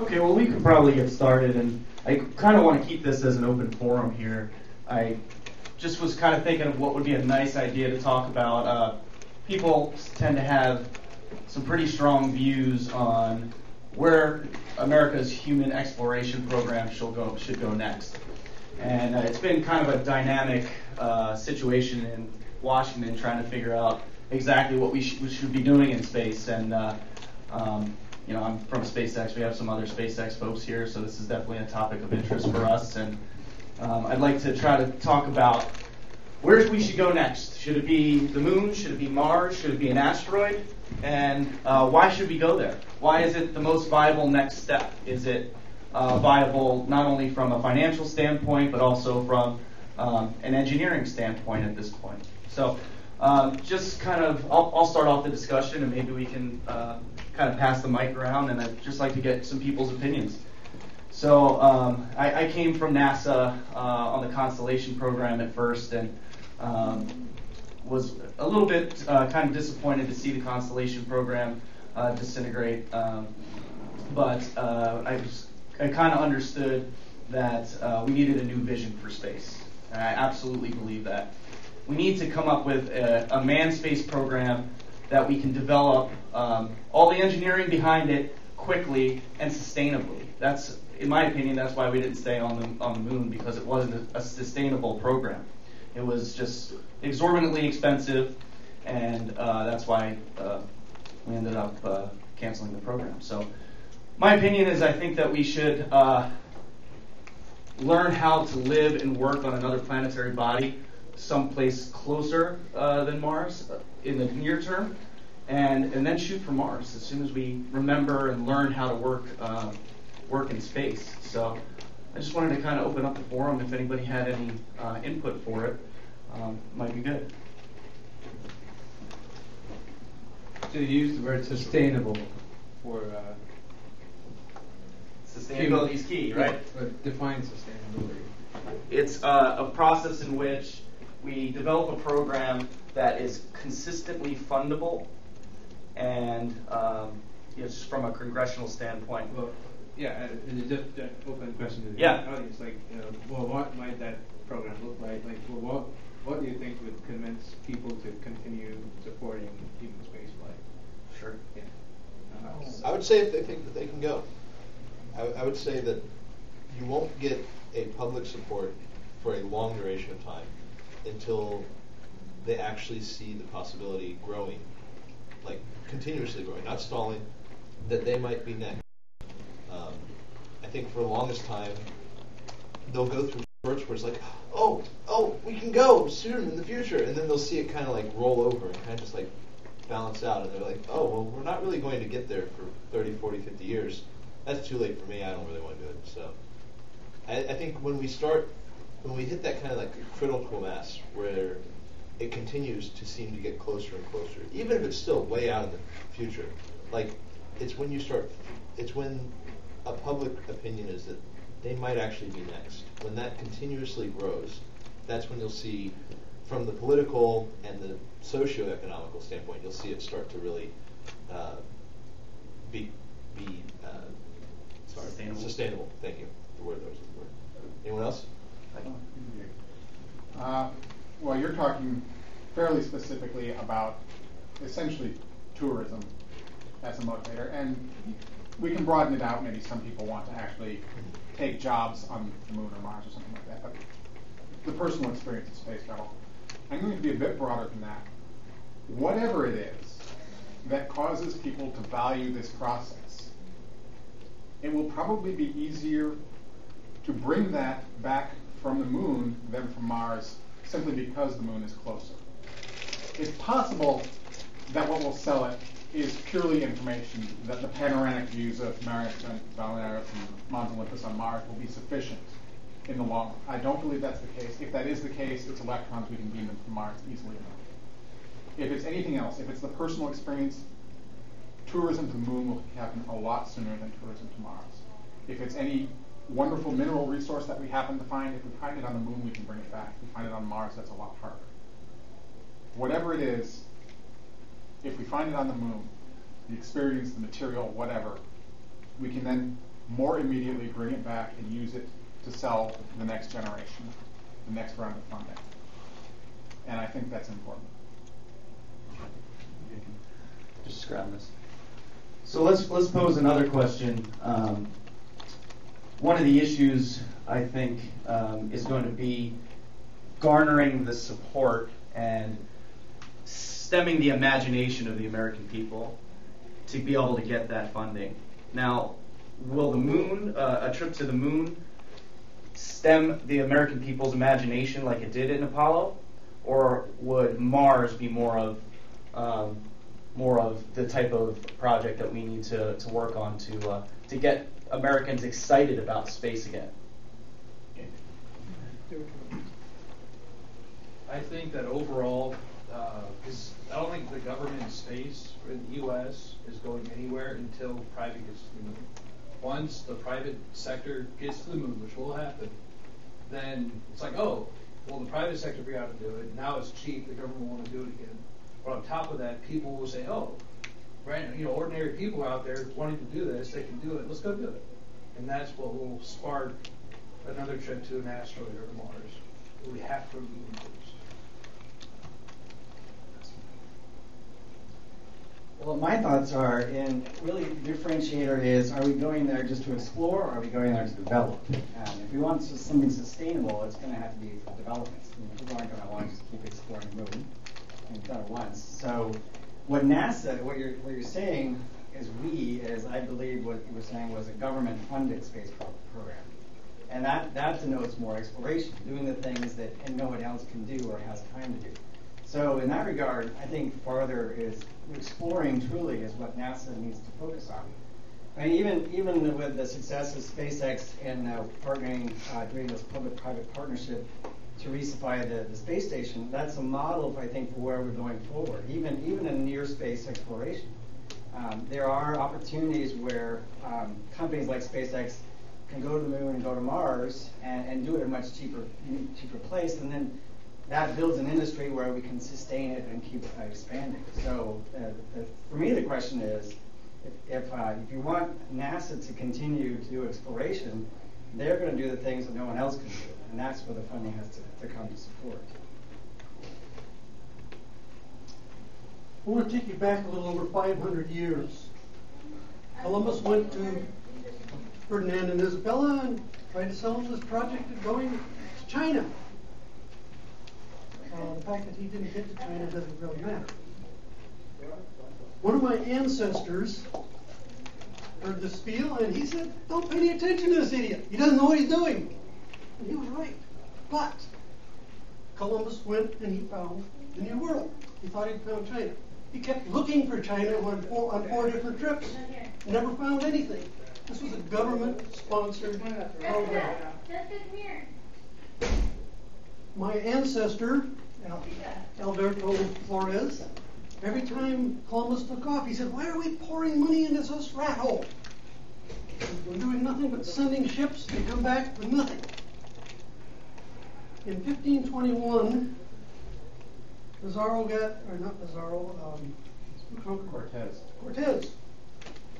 Okay, well, we could probably get started, and I kind of want to keep this as an open forum here. I just was kind of thinking of what would be a nice idea to talk about. Uh, people tend to have some pretty strong views on where America's human exploration program should go should go next, and uh, it's been kind of a dynamic uh, situation in Washington trying to figure out exactly what we, sh- we should be doing in space and. Uh, um, you know, I'm from SpaceX. We have some other SpaceX folks here, so this is definitely a topic of interest for us. And um, I'd like to try to talk about where we should go next. Should it be the moon? Should it be Mars? Should it be an asteroid? And uh, why should we go there? Why is it the most viable next step? Is it uh, viable not only from a financial standpoint, but also from um, an engineering standpoint at this point? So, um, just kind of, I'll, I'll, start off the discussion and maybe we can uh, kind of pass the mic around, and I'd just like to get some people's opinions. So um, I, I, came from NASA uh, on the Constellation program at first, and um, was a little bit uh, kind of disappointed to see the Constellation program uh, disintegrate. Um, but uh, I, was, I kind of understood that uh, we needed a new vision for space. And I absolutely believe that. We need to come up with a, a manned space program that we can develop um, all the engineering behind it quickly and sustainably. That's, in my opinion, that's why we didn't stay on the on the moon because it wasn't a, a sustainable program. It was just exorbitantly expensive, and uh, that's why uh, we ended up uh, canceling the program. So, my opinion is I think that we should uh, learn how to live and work on another planetary body someplace closer uh, than Mars in the near term, and and then shoot for Mars as soon as we remember and learn how to work uh, work in space. So I just wanted to kind of open up the forum if anybody had any uh, input for it. Um, might be good. So you use the word sustainable for uh, sustainability is key, right? But define sustainability. It's uh, a process in which we develop a program that is consistently fundable and um, just from a congressional standpoint. Well, yeah, and just an open question to the yeah. audience. Like, uh, well, what might that program look like? Like, well, what what do you think would convince people to continue supporting human spaceflight? Sure. Yeah. Uh, I would say if they think that they can go. I, I would say that you won't get a public support for a long duration of time until they actually see the possibility growing, like continuously growing, not stalling, that they might be next. Um, I think for the longest time, they'll go through spurts where it's like, oh, oh, we can go soon in the future, and then they'll see it kind of like roll over and kind of just like balance out, and they're like, oh, well, we're not really going to get there for 30, 40, 50 years. That's too late for me. I don't really want to do it. So I, I think when we start when we hit that kind of like critical mass where it continues to seem to get closer and closer, even if it's still way out in the future, like it's when you start, it's when a public opinion is that they might actually be next. When that continuously grows, that's when you'll see, from the political and the socio-economical standpoint, you'll see it start to really uh, be be uh, sorry, sustainable. sustainable. Thank you. The word that was the word. Anyone else? Uh, well, you're talking fairly specifically about essentially tourism as a motivator, and we can broaden it out. Maybe some people want to actually take jobs on the moon or Mars or something like that. But the personal experience of space travel, I'm going to be a bit broader than that. Whatever it is that causes people to value this process, it will probably be easier to bring that back from the moon than from Mars simply because the moon is closer. It's possible that what will sell it is purely information, that the panoramic views of Marius and Valerius and Mons Olympus on Mars will be sufficient in the long run. I don't believe that's the case. If that is the case, it's electrons, we can beam them from Mars easily enough. If it's anything else, if it's the personal experience, tourism to the moon will happen a lot sooner than tourism to Mars. If it's any wonderful mineral resource that we happen to find. If we find it on the moon, we can bring it back. If we find it on Mars, that's a lot harder. Whatever it is, if we find it on the moon, the experience, the material, whatever, we can then more immediately bring it back and use it to sell the next generation, the next round of funding. And I think that's important. Just grab this. So let's let's pose another question. Um, one of the issues I think um, is going to be garnering the support and stemming the imagination of the American people to be able to get that funding. Now, will the moon, uh, a trip to the moon, stem the American people's imagination like it did in Apollo, or would Mars be more of um, more of the type of project that we need to, to work on to uh, to get Americans excited about space again? I think that overall, uh, I don't think the government space in the U.S. is going anywhere until private gets to the moon. Once the private sector gets to the moon, which will happen, then it's like, oh, well, the private sector figured out to do it. Now it's cheap. The government will want to do it again. But on top of that, people will say, oh, right, you know, ordinary people out there wanting to do this, they can do it. Let's go do it. And that's what will spark another trip to an asteroid or to Mars. We have to move first. Well, my thoughts are, and really the differentiator is, are we going there just to explore, or are we going there to develop? Um, if we want something sustainable, it's going to have to be development. You know, people aren't going to want to just keep exploring the moon. We've done it once. So what NASA, what you're, what you're saying is we, as I believe what you were saying was a government-funded space program. And that, that denotes more exploration, doing the things that no one else can do or has time to do. So in that regard, I think farther is exploring truly is what NASA needs to focus on. I mean, even even with the success of SpaceX and uh, partnering, uh, doing this public-private partnership to resupply the, the space station, that's a model, I think, for where we're going forward. Even even in near space exploration, um, there are opportunities where um, companies like SpaceX can go to the moon and go to Mars and, and do it at a much cheaper cheaper place, and then that builds an industry where we can sustain it and keep uh, expanding. So uh, the, for me, the question is, if, if, uh, if you want NASA to continue to do exploration, they're going to do the things that no one else can do, and that's where the funding has to, to come to support. I want to take you back a little over 500 years. Columbus went to Ferdinand and Isabella and tried to sell them this project of going to China. Uh, the fact that he didn't get to China doesn't really matter. One of my ancestors heard the spiel and he said, Don't pay any attention to this idiot. He doesn't know what he's doing. And he was right. But Columbus went and he found the New World. He thought he'd found China. He kept looking for China on four, on four different trips. Never found anything. This was a government sponsored program my ancestor, Alberto Flores, every time Columbus took off, he said, Why are we pouring money into this rat hole? We're doing nothing but sending ships to come back with nothing. In 1521, Pizarro got, or not Pizarro, um, Cortez. Cortez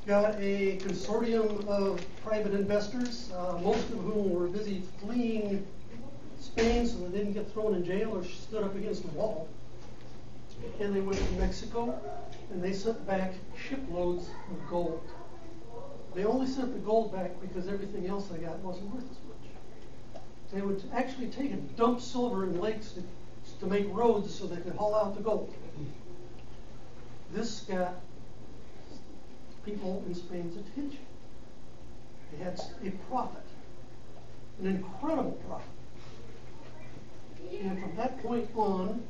got a consortium of private investors, uh, most of whom were busy fleeing Spain so they didn't get thrown in jail or stood up against the wall. And they went to Mexico and they sent back shiploads of gold. They only sent the gold back because everything else they got wasn't worth as much. They would actually take and dump silver in lakes to, to make roads so they could haul out the gold. This got people in Spain's attention. They had a profit, an incredible profit. And from that point on,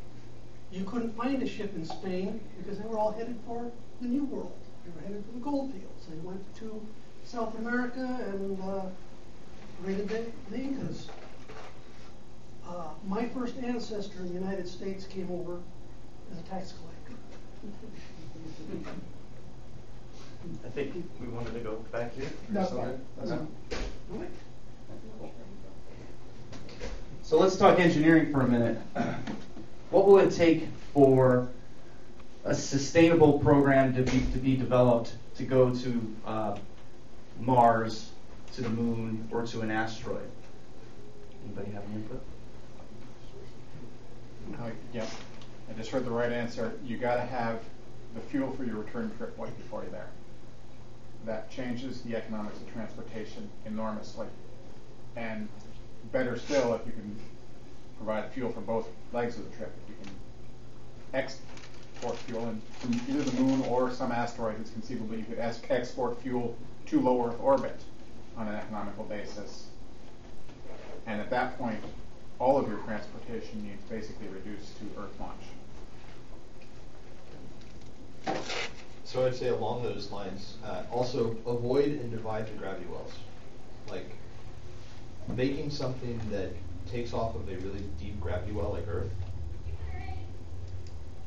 you couldn't find a ship in Spain because they were all headed for the New World. They were headed for the gold fields. They went to South America and uh, raided the, the Incas. Uh, my first ancestor in the United States came over as a tax collector. I think we wanted to go back here. That's fine. That's fine. So let's talk engineering for a minute. What will it take for a sustainable program to be, to be developed to go to uh, Mars to the moon or to an asteroid. Anybody have any input? Yeah, I just heard the right answer. You got to have the fuel for your return trip right before you're there. That changes the economics of transportation enormously. And better still, if you can provide fuel for both legs of the trip, if you can export fuel in from either the moon or some asteroid, it's conceivable you could export fuel to low Earth orbit on an economical basis. And at that point, all of your transportation needs basically reduced to Earth launch. So I'd say along those lines, uh, also avoid and divide the gravity wells. Like making something that takes off of a really deep gravity well like Earth,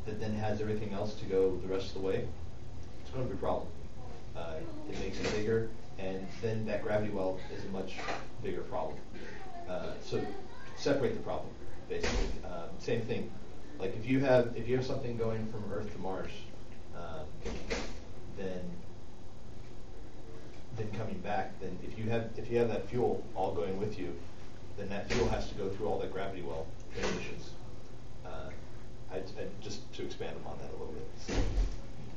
that then has everything else to go the rest of the way, it's going to be a problem. Uh, it makes it bigger, and then that gravity well is a much bigger problem. Uh, so separate the problem, basically. Um, same thing. Like if you have if you have something going from Earth to Mars, um, then then coming back, then if you have if you have that fuel all going with you, then that fuel has to go through all that gravity well emissions. Uh, I, I, just to expand upon that a little bit.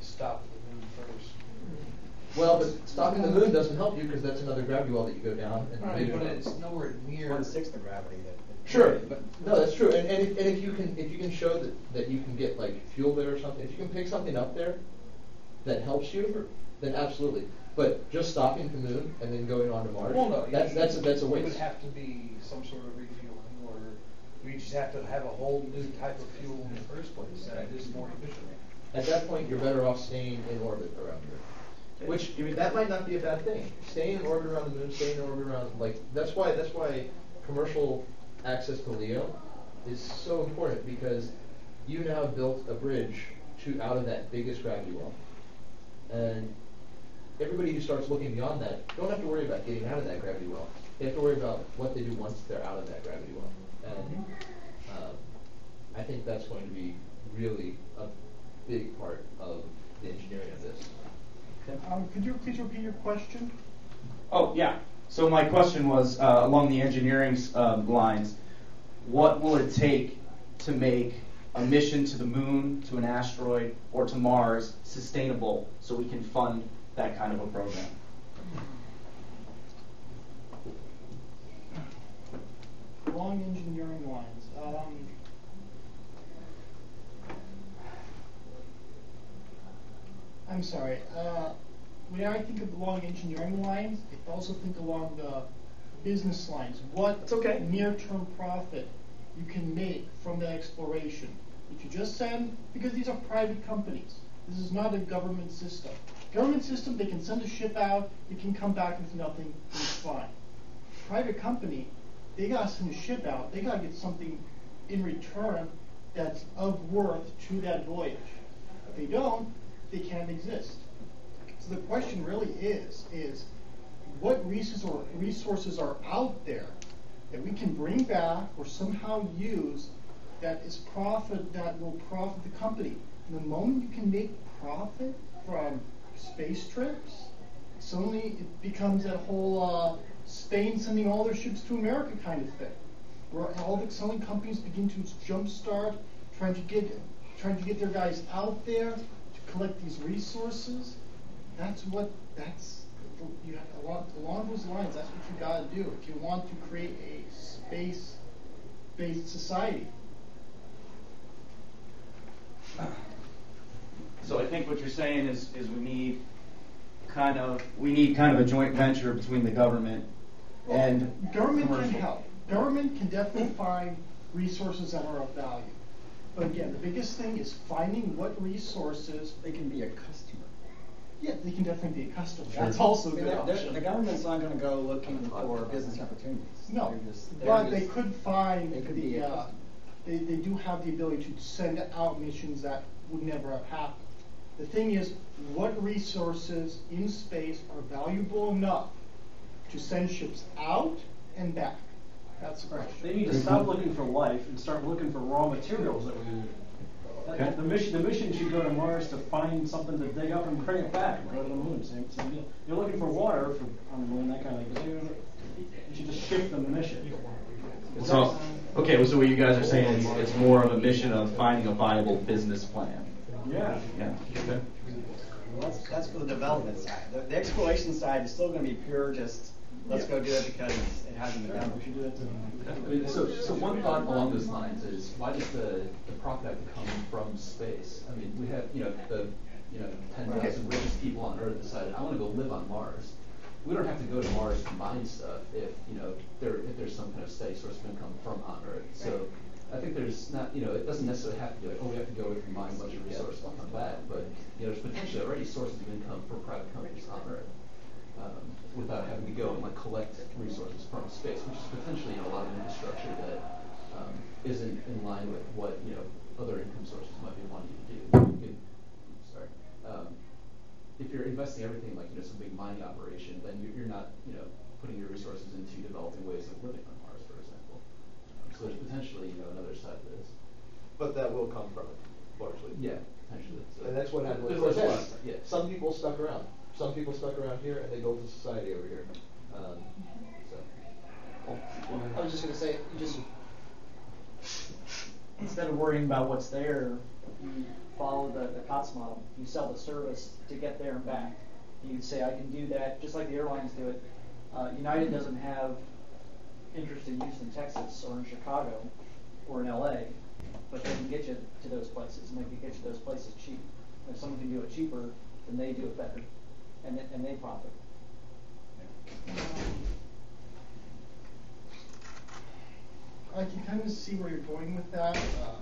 Stop the moon first. Well, but stopping the moon doesn't help you because that's another gravity well that you go down. And Right, but it's nowhere near. One sixth of gravity that. Sure, but no, that's true. And, and, if, and if you can if you can show that, that you can get like fuel there or something, if you can pick something up there that helps you, then absolutely. But just stopping the moon and then going on to Mars, Well, no, that's you- that's a, that's a It would waste. have to be some sort of refueling, or we just have to have a whole new type of fuel in the first place that is more efficient. At that point, you're better off staying in orbit around here. Which I mean, that might not be a bad thing. Staying in orbit around the moon, staying in orbit around like that's why that's why commercial access to LEO is so important because you now have built a bridge to out of that biggest gravity well, and everybody who starts looking beyond that don't have to worry about getting out of that gravity well. They have to worry about what they do once they're out of that gravity well, and uh, I think that's going to be really a big part of the engineering of this. Um, could you please repeat your question? Oh, yeah. So my question was uh, along the engineering um, lines, what will it take to make a mission to the moon, to an asteroid, or to Mars sustainable so we can fund that kind of a program? Along engineering lines. Um, I'm sorry. Uh, when I think of along engineering lines, I also think along the business lines. What okay. near-term profit you can make from that exploration? If you just send, because these are private companies. This is not a government system. Government system, they can send a ship out, it can come back with nothing, and it's fine. Private company, they gotta send a ship out, they gotta get something in return that's of worth to that voyage. If they don't, they can't exist. The question really is, is what resources or resources are out there that we can bring back or somehow use that is profit that will profit the company. And the moment you can make profit from space trips, suddenly it becomes that whole uh, Spain sending all their ships to America kind of thing, where all the selling companies begin to jumpstart trying to get trying to get their guys out there to collect these resources. That's what that's you have, along, along those lines. That's what you got to do if you want to create a space-based society. So I think what you're saying is, is we need kind of we need kind of a joint venture between the government and government commercial. can help. Government can definitely find resources that are of value. But again, the biggest thing is finding what resources. They can be a customer. Yeah, they can definitely be a customer. Sure. That's also a I mean, good they're- they're- option. The government's not gonna go looking for business opportunities. No, They're just- they're but they could find They could be the, a uh, they, they do have the ability to send out missions that would never have happened. The thing is, what resources in space are valuable enough to send ships out and back? That's the question. They need to stop looking for life and start looking for raw materials that we Okay. The mission, the mission should go to Mars to find something to dig up and bring it back, and go to the moon, same, same deal. You're looking for water for, on the moon, that kind of thing, you should just shift the mission. So, okay, so what you guys are saying is it's more of a mission of finding a viable business plan. Yeah. Yeah. Okay. That's, that's for the development side. The, the exploration side is still going to be pure, just let's go do it because it hasn't been done. We should do that too. I so, so one thought along those lines is why does the, the profit have to come from space? I mean, we have, you know, the, you know, 10,000 richest people on Earth decided, I want to go live on Mars. We don't have to go to Mars to mine stuff if, you know, there, if there's some kind of steady source of income from on Earth. So I think there's not, you know, it doesn't necessarily have to be like, oh, we have to go and mine a bunch of resources on that. But, you know, there's potentially already sources of income for private companies on Earth um, without having to go and like collect resources from space, which is potentially you know, a lot of infrastructure that um, isn't in line with what you know other income sources might be wanting to do. You could, sorry, um, if you're investing everything like you know some big mining operation, then you, you're not you know putting your resources into developing ways of living on Mars, for example. So there's potentially you know another side to this. But that will come from it, largely. Yeah, potentially. So And that's what happened with there's- there's Cortez. Yeah. Some people stuck around. Some people stuck around here and they built a society over here. Um, so. I was just gonna say, you just, instead of worrying about what's there, you follow the, the COTS model. You sell the service to get there and back. You say, I can do that, just like the airlines do it. Uh, United doesn't have interest in Houston, Texas, or in Chicago, or in LA, but they can get you to those places, and they can get you to those places cheap. If someone can do it cheaper, then they do it better, and, they- and they profit. I can kind of see where you're going with that. Uh,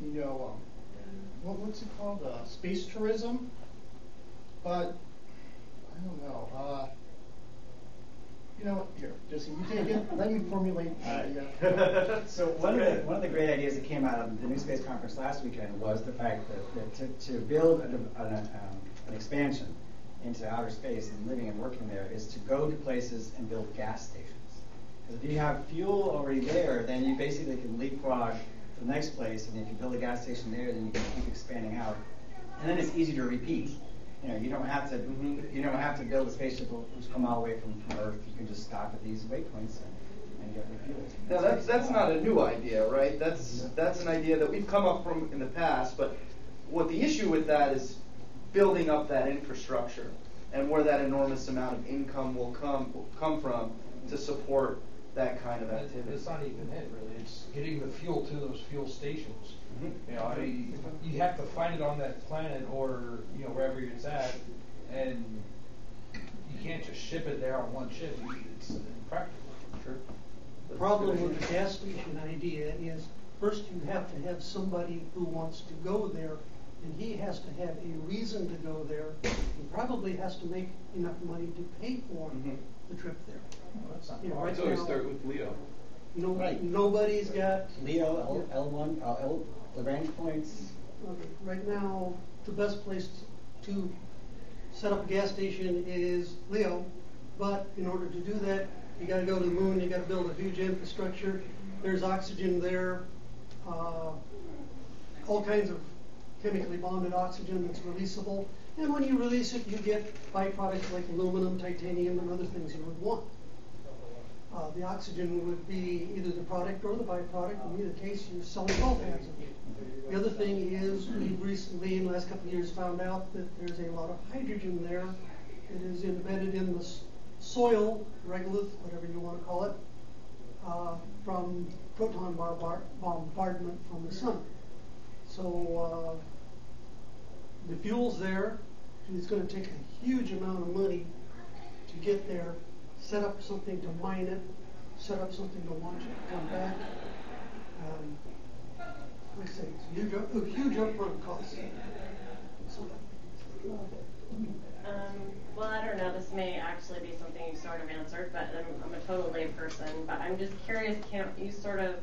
you know, um, what, what's it called? Uh, space tourism. But I don't know. Uh, you know, here, Jesse, you take it. Let me formulate. the idea. So one of the one of the great ideas that came out of the New Space Conference last weekend was the fact that, that to, to build an, an, um, an expansion into outer space and living and working there is to go to places and build gas stations. Because if you have fuel already there, then you basically can leapfrog to the next place, and if you build a gas station there, then you can keep expanding out, and then it's easy to repeat. You know, you don't have to you don't have to build a spaceship which come all the way from, from Earth. You can just stop at these waypoints and, and get refueled. Now that's that's not a new idea, right? That's that's an idea that we've come up from in the past. But what the issue with that is building up that infrastructure and where that enormous amount of income will come will come from to support that kind of activity. That's not even it, really. It's getting the fuel to those fuel stations. Mhm. You know, I mean, you have to find it on that planet or, you know, wherever it's at, and you can't just ship it there on one ship. It's impractical. Sure. The problem with the gas station idea is, first you have to have somebody who wants to go there, and he has to have a reason to go there. He probably has to make enough money to pay for Mhm. the trip there. Well, that's not You know, right So we now- start with LEO. No, Right. nobody's got. LEO, L, L1, uh, L, Lagrange points. Uh, Right now, the best place to set up a gas station is LEO, but in order to do that, you gotta go to the moon, you gotta build a huge infrastructure, there's oxygen there, uh, all kinds of chemically bonded oxygen that's releasable, and when you release it, you get byproducts like aluminum, titanium, and other things you would want. Uh, the oxygen would be either the product or the byproduct. In either case, you're selling both halves of it. The other thing is, we've recently, in the last couple of years, found out that there's a lot of hydrogen there. It is embedded in the soil, regolith, whatever you want to call it, uh, from proton bombardment from the sun. So uh, the fuel's there. And it's going to take a huge amount of money to get there, set up something to mine it, set up something to launch it, come back. Um, like I say, it's huge, a huge upfront cost. So, Um, well, I don't know, this may actually be something you sort of answered, but I'm, I'm a total layperson, but I'm just curious, can't you sort of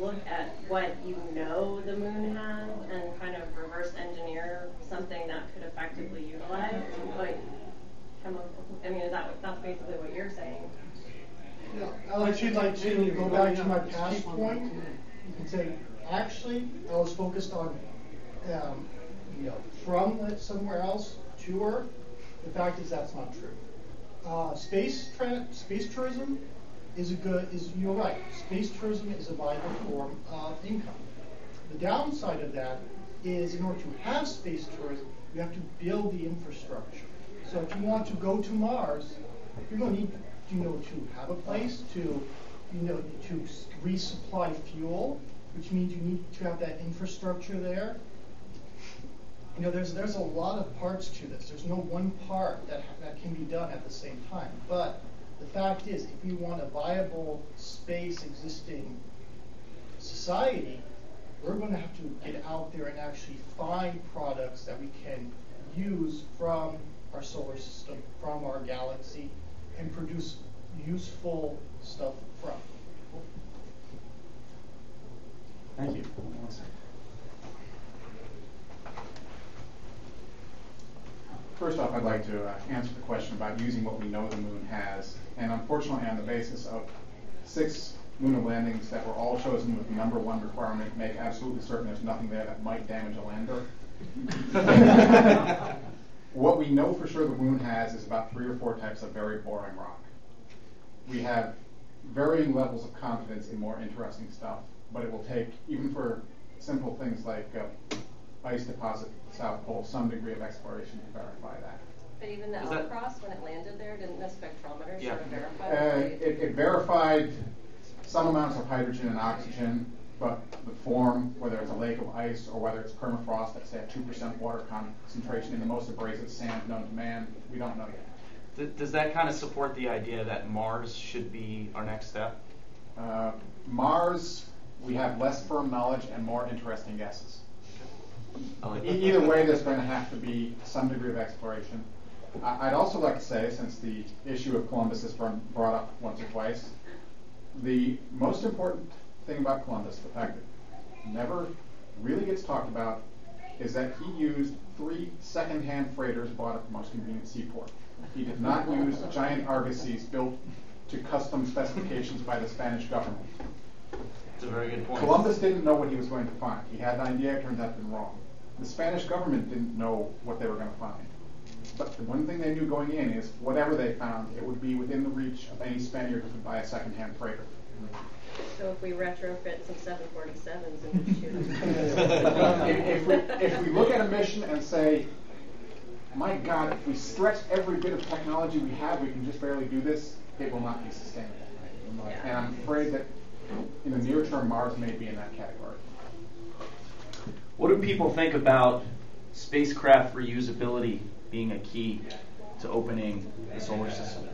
look at what you know the moon has and kind of reverse engineer something that could effectively utilize, like, chemical, I mean, is that, that's basically what you're saying? Alex, you'd like to go back to my past point? can say, actually, I was focused on um, you know, from somewhere else to Earth. The fact is that's not true. Uh, space tra- space tourism is a good is you're right. Space tourism is a viable form of income. The downside of that is in order to have space tourism, you have to build the infrastructure. So if you want to go to Mars, you're going to need you know to have a place to you know to resupply fuel, which means you need to have that infrastructure there. You know, there's there's a lot of parts to this. There's no one part that that can be done at the same time. But the fact is, if you want a viable space existing society, we're going to have to get out there and actually find products that we can use from our solar system, from our galaxy, and produce useful stuff from. Thank you. First off, I'd like to uh, answer the question about using what we know the moon has. And unfortunately, on the basis of six lunar landings that were all chosen with the number one requirement, make absolutely certain there's nothing there that might damage a lander. what we know for sure the moon has is about three or four types of very boring rock. We have varying levels of confidence in more interesting stuff, but it will take, even for simple things like uh, ice deposit South Pole, some degree of exploration to verify that. But even the Is that- when it landed there, didn't the spectrometer Yeah. sort of verify? Uh, that? it, it verified some amounts of hydrogen and oxygen, but the form, whether it's a lake of ice or whether it's permafrost that's at say a two percent water concentration in the most abrasive sand known to man, we don't know yet. Th- Does that kind of support the idea that Mars should be our next step? Uh, Mars, we have less firm knowledge and more interesting guesses. I like E- that. Either way, there's going to have to be some degree of exploration. I- I'd also like to say, since the issue of Columbus has been brought up once or twice, the most important thing about Columbus, the fact that never really gets talked about, is that he used three second-hand freighters bought at the most convenient seaport. He did not use giant argosies built to custom specifications by the Spanish government. It's a very good point. Columbus didn't know what he was going to find. He had an idea, it turned out to be wrong. The Spanish government didn't know what they were going to find. But the one thing they knew going in is whatever they found, it would be within the reach of any Spaniard who could buy a second-hand freighter. So if we retrofit some seven forty-sevens and just shoot if, we, if we look at a mission and say, my God, if we stretch every bit of technology we have, we can just barely do this, it will not be sustainable. Yeah. And I'm afraid that in the near term, Mars may be in that category. What do people think about spacecraft reusability being a key to opening the solar system?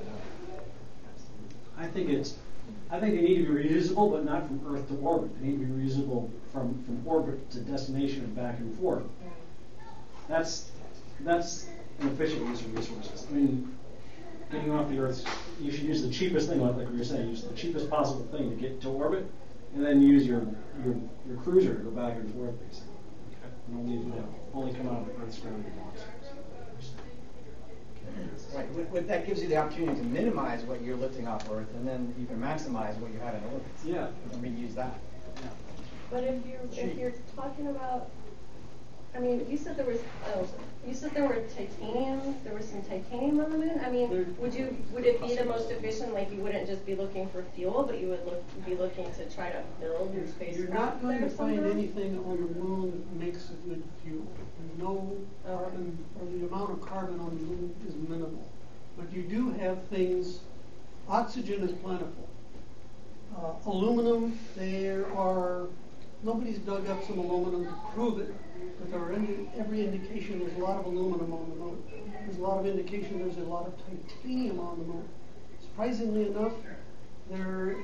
I think it's, I think they need to be reusable, but not from Earth to orbit. They need to be reusable from, from orbit to destination and back and forth. That's, that's an efficient use of resources. I mean, getting off the Earth, you should use the cheapest thing, like we were saying, use the cheapest possible thing to get to orbit, and then use your, your, your cruiser to go back and forth, basically. And only, you know, only come out of the Earth's ground once. Right, what, what that gives you the opportunity to minimize what you're lifting off Earth, and then you can maximize what you have in orbit. Yeah. And reuse that. But if you're, if you're talking about, I mean, you said there was, oh, you said there were titanium, there was some titanium on the moon? I mean, would you, would it be the most efficient, like you wouldn't just be looking for fuel, but you would look, be looking to try to build your spacecraft You're not going to find somehow? anything on the moon that makes a good fuel. No carbon, or the amount of carbon on the moon is minimal. But you do have things, oxygen is plentiful. Uh, aluminum, there are, nobody's dug up some aluminum to prove it, but there are any, every indication there's a lot of aluminum on the moon. There's a lot of indication there's a lot of titanium on the moon. Surprisingly enough, there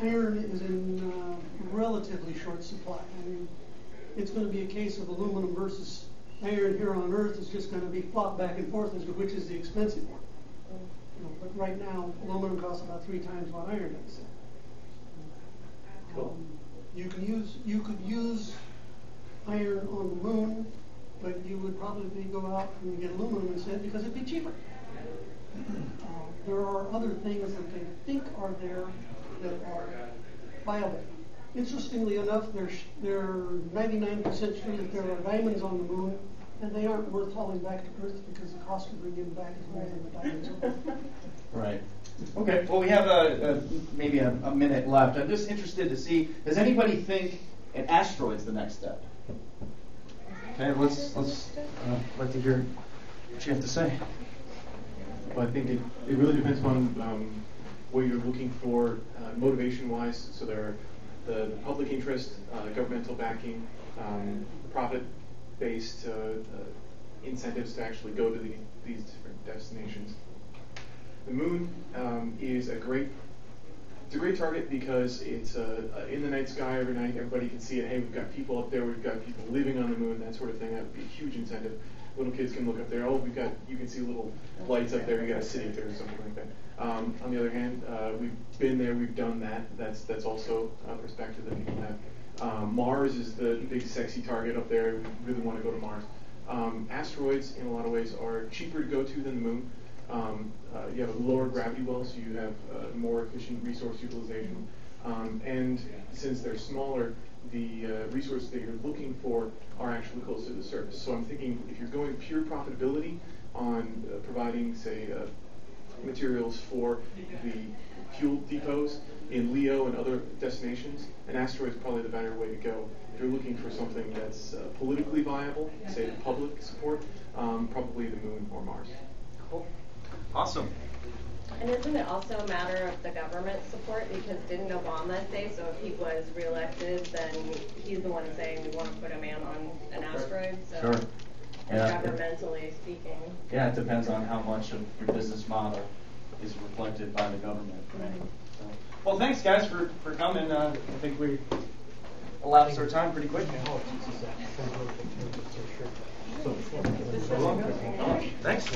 iron is in uh, relatively short supply. I mean, it's going to be a case of aluminum versus iron here on Earth. It's just going to be flopped back and forth as to which is the expensive one. You know, but right now, aluminum costs about three times what iron does. Cool. You can use you could use iron on the moon, but you would probably go out and get aluminum instead because it'd be cheaper. Uh, there are other things that they think are there that are viable. interestingly enough, they're, they're ninety-nine percent sure that there are diamonds on the moon, and they aren't worth hauling back to Earth because the cost of bringing them back is more than the diamonds. Right. Okay, well, we have a, a maybe a, a minute left. I'm just interested to see, does anybody think an asteroid's the next step? Okay, let's, let's, uh, like to hear what you have to say. Well, I think it, it really depends on um, what you're looking for uh, motivation-wise. So there are the, the public interest, uh, governmental backing, um, profit-based uh, uh, incentives to actually go to the, these different destinations. The moon um, is a great it's a great target because it's uh, in the night sky every night. Everybody can see it. Hey, we've got people up there. We've got people living on the moon. That sort of thing. That would be a huge incentive. Little kids can look up there. Oh, we've got. You can see little lights up there. You got a city there or something like that. Um, on the other hand, uh, we've been there. We've done that. That's that's also a perspective that people have. Um, Mars is the big sexy target up there. We really want to go to Mars. Um, asteroids, in a lot of ways, are cheaper to go to than the moon. Um, uh, you have a lower gravity well, so you have uh, more efficient resource utilization. Um, and since they're smaller, the uh, resources that you're looking for are actually closer to the surface. So I'm thinking if you're going pure profitability on uh, providing, say, uh, materials for the fuel depots in LEO and other destinations, an asteroid is probably the better way to go. If you're looking for something that's uh, politically viable, say public support, um, probably the moon or Mars. Cool. Awesome. And isn't it also a matter of the government support? Because didn't Obama say so if he was reelected, then he's the one saying we want to put a man on an asteroid? So Sure. Yeah. governmentally speaking. Yeah, it depends on how much of your business model is reflected by the government. Right? So, well, thanks guys for, for coming. Uh, I think we elapsed our time pretty quick. Thanks.